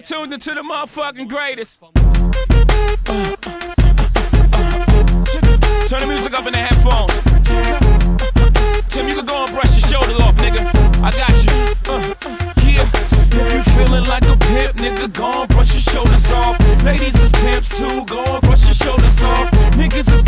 are tuned into the motherfucking greatest. Turn the music up in the headphones. Tim, you can go and brush your shoulders off, nigga. I got you. Uh, yeah. If you feeling like a pimp, nigga, go and brush your shoulders off. Ladies is pimps too, go and brush your shoulders off. Niggas is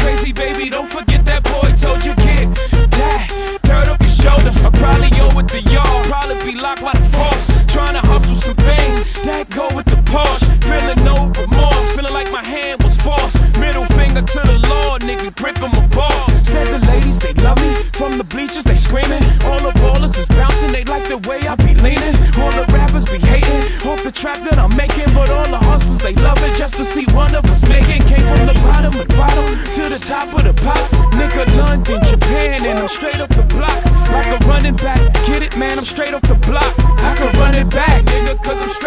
Porsche. Feeling no remorse, feeling like my hand was forced. Middle finger to the law, nigga, gripping my balls. Said the ladies, they love me. From the bleachers, they screaming. All the ballers is bouncing, they like the way I be leaning. All the rappers be hating off the trap that I'm making. But all the hustlers, they love it just to see one of us making. Came from the bottom of the bottom to the top of the pops. Nigga, London, Japan, and I'm straight off the block. Like a running back. Get it, man, I'm straight off the block. I can run it back, nigga, cause I'm straight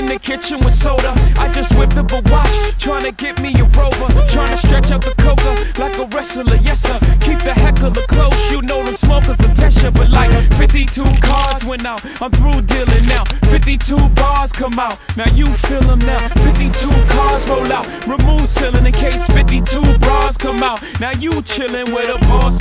in the kitchen with soda. I just whipped up a watch, trying to get me a rover. Trying to stretch out the coca like a wrestler, yes sir. Keep the heckler close, you know them smokers attention. But like 52 cards went out, I'm through dealing now. 52 bars come out, now you feel them now. 52 cars roll out, remove ceiling in case 52 bras come out. Now you chillin' with a boss,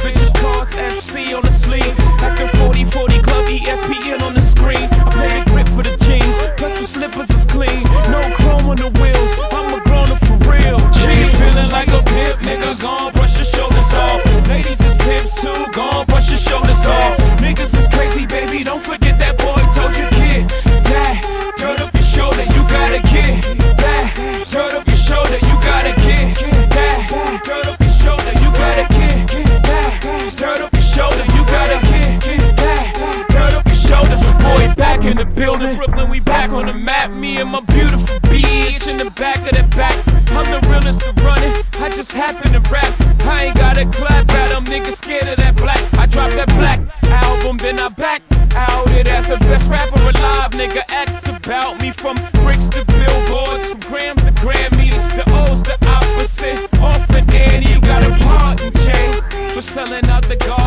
me and my beautiful bitch in the back of the back. I'm the realest to run it. I just happen to rap. I ain't got a clap at them niggas scared of that black. I drop that black album, then I back out it as the best rapper alive. Nigga, acts about me from bricks to billboards, from grams to Grammys. The O's the opposite. Off and Annie, you got a part chain for selling out the garden.